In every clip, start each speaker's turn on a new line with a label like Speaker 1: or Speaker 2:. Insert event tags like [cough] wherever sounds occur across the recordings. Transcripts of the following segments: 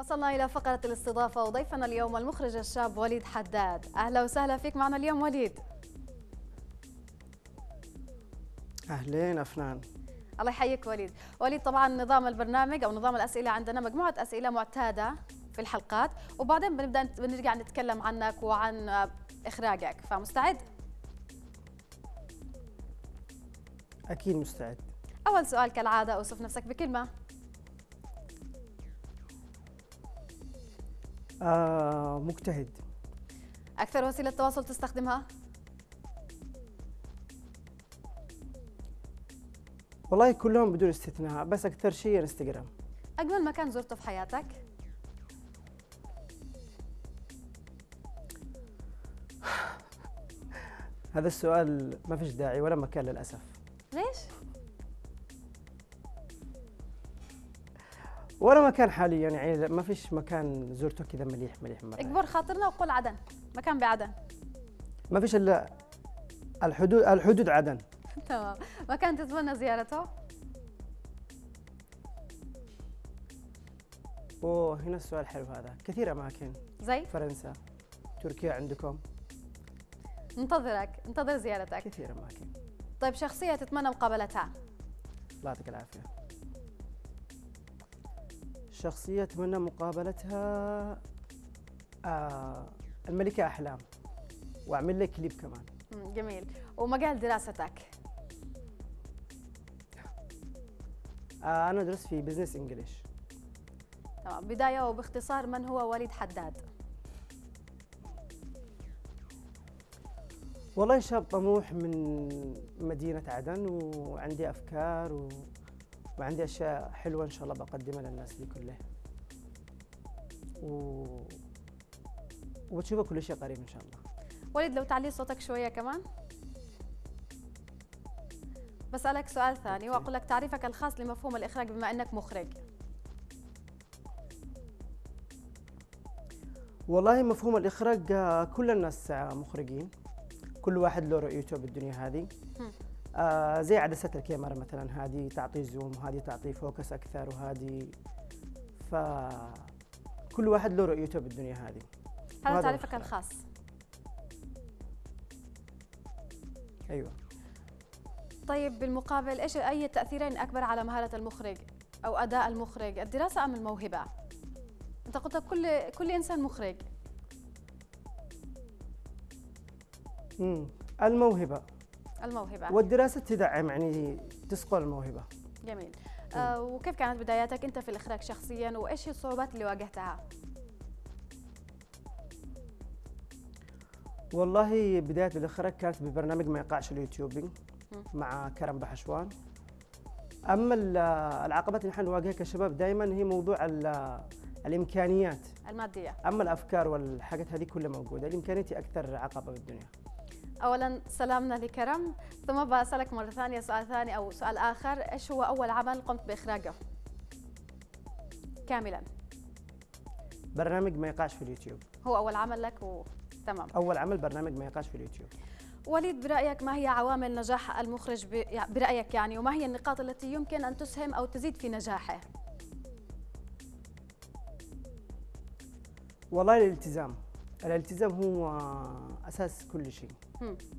Speaker 1: وصلنا إلى فقرة الاستضافة وضيفنا اليوم المخرج الشاب وليد حداد. أهلا وسهلا فيك معنا اليوم وليد.
Speaker 2: أهلين أفنان.
Speaker 1: الله يحييك وليد. وليد طبعا نظام البرنامج أو نظام الأسئلة عندنا مجموعة أسئلة معتادة في الحلقات وبعدين بنبدأ بنرجع نتكلم عنك وعن إخراجك. فمستعد؟
Speaker 2: أكيد مستعد.
Speaker 1: أول سؤال كالعادة أوصف نفسك بكلمة.
Speaker 2: آه مجتهد
Speaker 1: أكثر وسيلة تواصل تستخدمها؟
Speaker 2: والله كلهم بدون استثناء بس أكثر شيء انستغرام
Speaker 1: أجمل مكان زرته في حياتك؟
Speaker 2: هذا السؤال ما فيش داعي ولا مكان للأسف
Speaker 1: ليش؟
Speaker 2: ولا مكان حاليا يعني ما فيش مكان زرته كذا مليح مليح مرة.
Speaker 1: اكبر خاطرنا وقول عدن مكان بعدن.
Speaker 2: ما فيش إلا الحدود الحدود عدن. [laughs]
Speaker 1: تمام. مكان تتمنى زيارته؟
Speaker 2: أوه هنا السؤال حلو هذا. كثير أماكن.
Speaker 1: زي
Speaker 2: فرنسا. تركيا عندكم.
Speaker 1: انتظرك انتظر زيارتك.
Speaker 2: كثير أماكن.
Speaker 1: طيب شخصية تتمنى مقابلتها؟
Speaker 2: الله يعطيك العافية. شخصية أتمنى مقابلتها آه الملكة أحلام. وأعمل لك كليب كمان.
Speaker 1: جميل. ومجال دراستك؟
Speaker 2: آه أنا أدرس في بزنس إنجليش
Speaker 1: تمام. بداية وباختصار من هو وليد حداد؟
Speaker 2: والله شاب طموح من مدينة عدن وعندي أفكار و... وعندي أشياء حلوة إن شاء الله بقدمها للناس دي كلها. و... وبتشوفوا كل شيء قريب إن شاء الله.
Speaker 1: وليد لو تعلي صوتك شوية كمان. بسألك سؤال ثاني وأقول لك تعريفك الخاص لمفهوم الإخراج بما أنك مخرج.
Speaker 2: والله مفهوم الإخراج آه، كل الناس آه، مخرجين. كل واحد له رؤيته بالدنيا هذه. آه زي عدسة الكاميرا مثلا هذه تعطي زوم وهذه تعطي فوكس أكثر وهذه ف كل واحد له رؤيته بالدنيا هذه.
Speaker 1: هذا تعريفك. الخاص.
Speaker 2: أيوه.
Speaker 1: طيب بالمقابل إيش أي تأثيرين أكبر على مهارة المخرج أو أداء المخرج؟ الدراسة أم الموهبة؟ أنت قلت كل كل إنسان مخرج.
Speaker 2: مم. الموهبة.
Speaker 1: الموهبة.
Speaker 2: والدراسة تدعم يعني تسقل الموهبة.
Speaker 1: جميل. آه وكيف كانت بداياتك أنت في الإخراج شخصيا؟ وإيش هي الصعوبات اللي واجهتها؟
Speaker 2: والله بداية الإخراج كانت ببرنامج ما يقعش اليوتيوبينج. مع كرم بحشوان. أما ال- العقبات اللي إحنا نواجهها كشباب دائما هي موضوع ال- الإمكانيات.
Speaker 1: المادية.
Speaker 2: أما الأفكار والحاجات هذه كلها موجودة. الإمكانيات هي أكثر عقبة بالدنيا.
Speaker 1: أولا سلامنا لكرم ثم بسألك مرة ثانية سؤال ثاني أو سؤال آخر إيش هو أول عمل قمت بإخراجه؟ كاملا.
Speaker 2: برنامج ما يقعش في اليوتيوب.
Speaker 1: هو أول عمل لك و... تمام.
Speaker 2: أول عمل برنامج ما يقعش في اليوتيوب.
Speaker 1: وليد برأيك ما هي عوامل نجاح المخرج ب... يع- برأيك يعني وما هي النقاط التي يمكن أن تسهم أو تزيد في نجاحه؟
Speaker 2: والله الالتزام. الالتزام هو أساس كل شيء.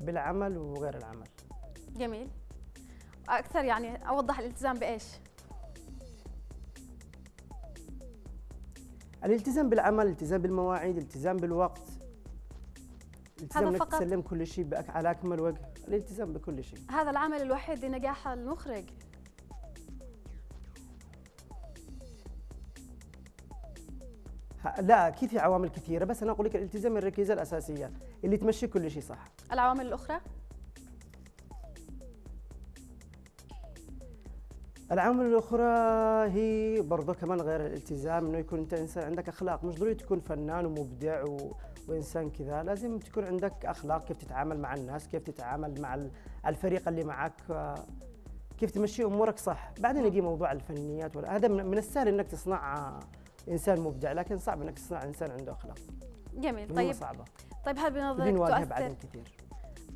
Speaker 2: بالعمل وغير العمل.
Speaker 1: جميل. أكثر يعني أوضح الالتزام بإيش؟
Speaker 2: الالتزام بالعمل الالتزام بالمواعيد الالتزام بالوقت. الالتزام
Speaker 1: إنك؟
Speaker 2: تسلم كل شيء على أكمل وجه. الالتزام بكل شيء.
Speaker 1: هذا العمل الوحيد لنجاح المخرج.
Speaker 2: لا أكيد في عوامل كثيرة بس أنا أقول لك الالتزام الركيزة الأساسية اللي تمشي كل شيء صح.
Speaker 1: العوامل الأخرى؟
Speaker 2: العوامل الأخرى هي برضه كمان غير الالتزام إنه يكون أنت إنسان عندك أخلاق مش ضروري تكون فنان ومبدع و... وإنسان كذا لازم تكون عندك أخلاق كيف تتعامل مع الناس كيف تتعامل مع ال- الفريق اللي معك آه، كيف تمشي أمورك صح. بعدين يجي موضوع الفنيات ولا هذا من من السهل إنك تصنع آه، إنسان مبدع لكن صعب إنك تصنع إنسان عنده أخلاق.
Speaker 1: جميل
Speaker 2: طيب. صعبة.
Speaker 1: طيب هل بنظرك تؤثر
Speaker 2: بعدين كثير.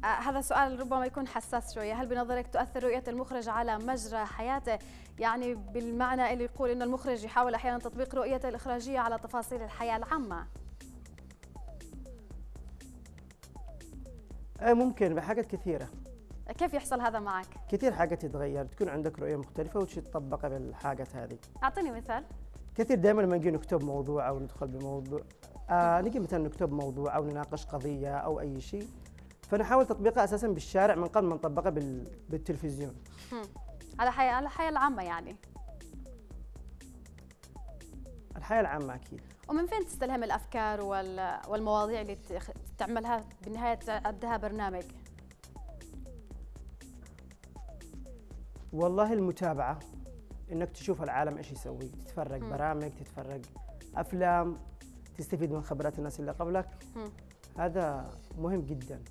Speaker 1: آه هذا سؤال ربما يكون حساس شوية. هل بنظرك تؤثر رؤية المخرج على مجرى حياته؟ يعني بالمعنى اللي يقول انه المخرج يحاول أحيانا تطبيق رؤيته الإخراجية على تفاصيل الحياة العامة.
Speaker 2: إيه ممكن بحاجات كثيرة.
Speaker 1: كيف يحصل هذا معك؟
Speaker 2: كثير حاجات تتغير تكون عندك رؤية مختلفة وتشي تطبقها بالحاجات هذه.
Speaker 1: أعطيني مثال.
Speaker 2: كثير دائما لما نجي نكتب موضوع أو ندخل بموضوع آه نجي مثلا نكتب موضوع أو نناقش قضية أو أي شيء فنحاول تطبيقها أساسا بالشارع من قبل ما نطبقها بال... بالتلفزيون.
Speaker 1: على حياة على الحياة العامة يعني.
Speaker 2: الحياة العامة أكيد.
Speaker 1: ومن فين تستلهم الأفكار وال... والمواضيع اللي تعملها بالنهايه تعدها برنامج؟
Speaker 2: والله المتابعة. إنك تشوف العالم إيش يسوي تتفرج
Speaker 1: مم.
Speaker 2: برامج تتفرج أفلام تستفيد من خبرات الناس اللي قبلك
Speaker 1: هم.
Speaker 2: هذا مهم جدا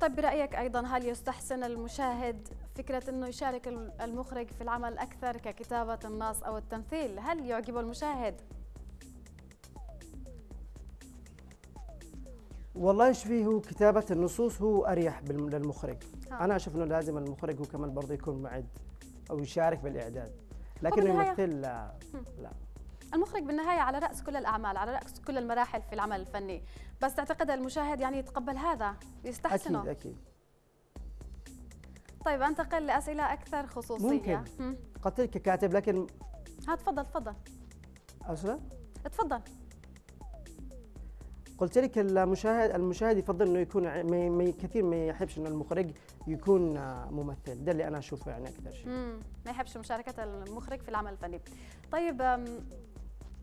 Speaker 1: طيب برأيك أيضا هل يستحسن المشاهد فكرة أنه يشارك الم- المخرج في العمل أكثر ككتابة النص أو التمثيل هل يعجب المشاهد؟
Speaker 2: والله إيش فيه هو كتابة النصوص هو أريح بالم- للمخرج
Speaker 1: ها.
Speaker 2: أنا أشوف إنه لازم المخرج هو كمان برضه يكون معد أو يشارك بالإعداد لكن يمثل لا لا.
Speaker 1: المخرج بالنهاية على رأس كل الأعمال على رأس كل المراحل في العمل الفني. بس تعتقد المشاهد يعني يتقبل هذا يستحسنه.
Speaker 2: أكيد
Speaker 1: طيب أنتقل لأسئلة أكثر خصوصية.
Speaker 2: ممكن.
Speaker 1: هم.
Speaker 2: قلت لك ككاتب لكن
Speaker 1: ها تفضل تفضل.
Speaker 2: أصلا
Speaker 1: تفضل.
Speaker 2: قلت لك المشاهد المشاهد يفضل إنه يكون ما كثير ما يحبش إنه المخرج يكون ممثل ده اللي أنا أشوفه يعني أكثر شيء.
Speaker 1: ما يحبش مشاركة المخرج في العمل الفني طيب أم،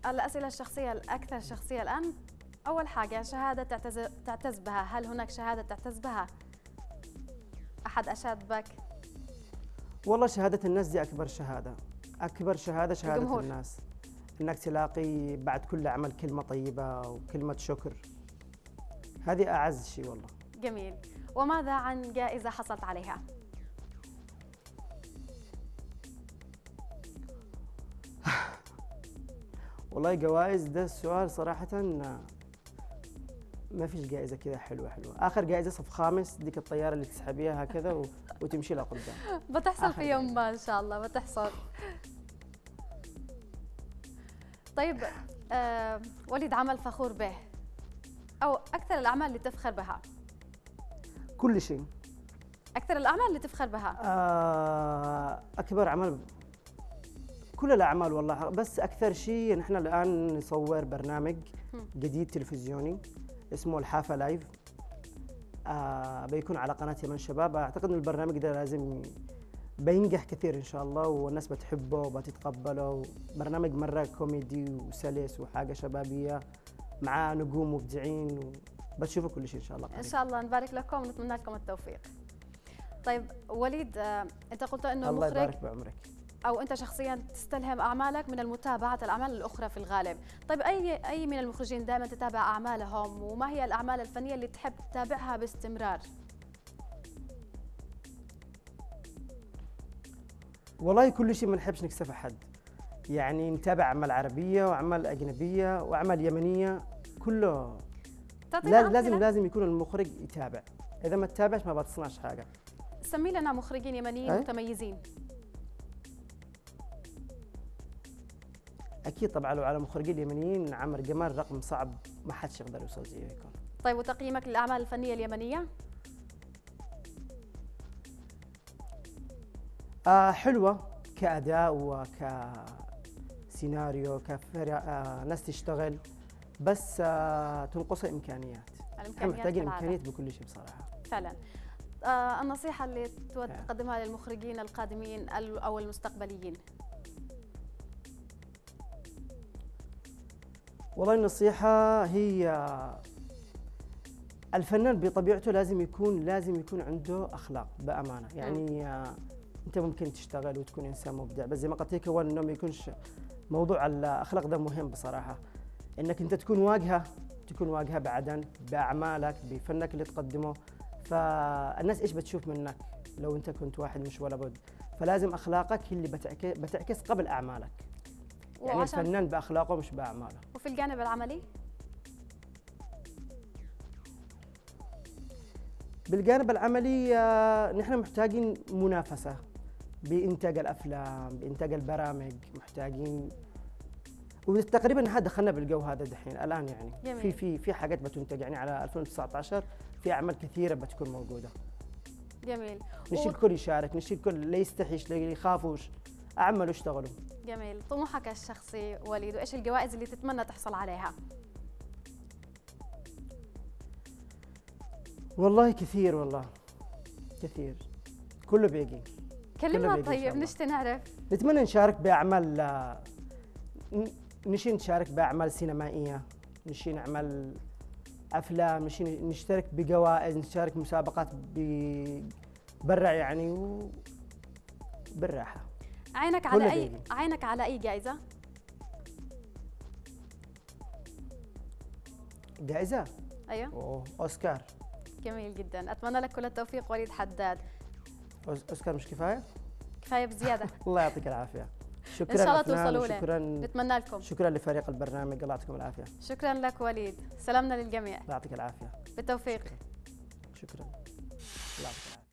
Speaker 1: الأسئلة الشخصية الأكثر شخصية الآن أول حاجة شهادة تعتز, تعتز بها هل هناك شهادة تعتز بها؟ أحد أشاد بك؟
Speaker 2: والله شهادة الناس دي أكبر شهادة أكبر شهادة شهادة
Speaker 1: الجمهور.
Speaker 2: الناس انك تلاقي بعد كل عمل كلمة طيبة وكلمة شكر. هذه أعز شيء والله.
Speaker 1: جميل. وماذا عن جائزة حصلت عليها؟ [sighs]
Speaker 2: والله جوائز ده السؤال صراحة آه، ما فيش جائزة كذا حلوة حلوة. آخر جائزة صف خامس ديك الطيارة اللي تسحبيها هكذا. وتمشي لها قدام. [laughs]
Speaker 1: بتحصل في يوم ما إن شاء الله بتحصل. [laughs] طيب آه وليد عمل فخور به أو أكثر الأعمال اللي تفخر بها؟
Speaker 2: كل شيء.
Speaker 1: أكثر الأعمال اللي تفخر بها؟
Speaker 2: آه أكبر عمل. كل الأعمال والله بس أكثر شيء نحن الآن نصور برنامج. جديد تلفزيوني اسمه الحافة لايف آه بيكون على قناة يمن شباب. أعتقد أن البرنامج ده لازم بينجح كثير إن شاء الله والناس بتحبه وبتتقبله. برنامج مرة كوميدي وسلس وحاجة شبابية مع نجوم مبدعين. بتشوفوا كل شيء إن شاء الله قريب.
Speaker 1: شاء الله نبارك لكم ونتمنى لكم التوفيق. طيب وليد آه، أنت قلت أنه
Speaker 2: الله
Speaker 1: المخرج
Speaker 2: يبارك بعمرك.
Speaker 1: أو أنت شخصيا تستلهم أعمالك من المتابعة الأعمال الأخرى في الغالب. طيب أي أي من المخرجين دائما تتابع أعمالهم؟ وما هي الأعمال الفنية اللي تحب تتابعها باستمرار؟
Speaker 2: والله كل شيء ما نحبش نكسف أحد يعني نتابع أعمال عربية وأعمال أجنبية وأعمال يمنية كله. لازم
Speaker 1: أمثلة؟
Speaker 2: لازم يكون المخرج يتابع. إذا ما تتابعش ما بتصنعش حاجة.
Speaker 1: سمي لنا مخرجين يمنيين
Speaker 2: أي؟
Speaker 1: متميزين.
Speaker 2: أكيد طبعا لو على مخرجين اليمنيين عمر جمال رقم صعب ما حدش يقدر يوصل زيه يكون.
Speaker 1: طيب وتقييمك للأعمال الفنية اليمنية؟
Speaker 2: آه حلوة كأداء وكسيناريو كفرق آه ناس تشتغل بس آه تنقصها إمكانيات. إحنا
Speaker 1: الإمكانيات
Speaker 2: محتاجين
Speaker 1: كالعادة.
Speaker 2: إمكانيات بكل شيء بصراحة.
Speaker 1: فعلا. آه النصيحة اللي تود. تقدمها للمخرجين القادمين ال- أو المستقبليين.
Speaker 2: والله النصيحة هي الفنان بطبيعته لازم يكون لازم يكون عنده أخلاق بأمانة. يعني أنت ممكن تشتغل وتكون إنسان مبدع بس زي ما قلت لك هو إنه ما يكونش موضوع الأخلاق ده مهم بصراحة. إنك أنت تكون واجهة تكون واجهة بعدن بأعمالك بفنك اللي تقدمه. فالناس إيش بتشوف منك لو أنت كنت واحد مش ولا بد؟ فلازم أخلاقك هي اللي بتعك- بتعكس قبل أعمالك. يعني الفنان بأخلاقه مش بأعماله.
Speaker 1: وفي الجانب العملي؟
Speaker 2: بالجانب العملي آه، نحن محتاجين منافسة. بإنتاج الأفلام بإنتاج البرامج محتاجين. وتقريبا هذا دخلنا بالجو هذا دحين الآن يعني.
Speaker 1: جميل.
Speaker 2: في في في حاجات بتنتج يعني على 2019 في أعمال كثيرة بتكون موجودة.
Speaker 1: جميل.
Speaker 2: نشيل
Speaker 1: و-
Speaker 2: الكل يشارك نشيل الكل لا يستحيش لا يخافوش. أعملوا اشتغلوا.
Speaker 1: جميل. طموحك الشخصي وليد وإيش الجوائز اللي تتمنى تحصل عليها؟
Speaker 2: والله كثير والله. كثير. كله بيجي.
Speaker 1: كلمنا طيب. نشتي نعرف.
Speaker 2: نتمنى نشارك بأعمال آه، نشي نشارك بأعمال سينمائية نشي نعمل أفلام نشي نشترك بجوائز نشارك مسابقات برا يعني و بالراحة.
Speaker 1: عينك على أي
Speaker 2: بيجي.
Speaker 1: عينك على أي
Speaker 2: جائزة؟
Speaker 1: جائزة؟
Speaker 2: أيوه. أوسكار.
Speaker 1: جميل جدا. أتمنى لك كل التوفيق وليد حداد.
Speaker 2: أوسكار مش كفاية؟
Speaker 1: كفاية بزيادة. [laughs]
Speaker 2: الله يعطيك العافية. شكرا
Speaker 1: إن شاء الله توصلوا له.
Speaker 2: شكرا
Speaker 1: نتمنى لكم.
Speaker 2: شكرا لفريق البرنامج. الله يعطيكم العافية.
Speaker 1: شكرا لك وليد. سلامنا للجميع.
Speaker 2: الله يعطيك العافية.
Speaker 1: بالتوفيق.
Speaker 2: شكرا. الله يعطيك العافية.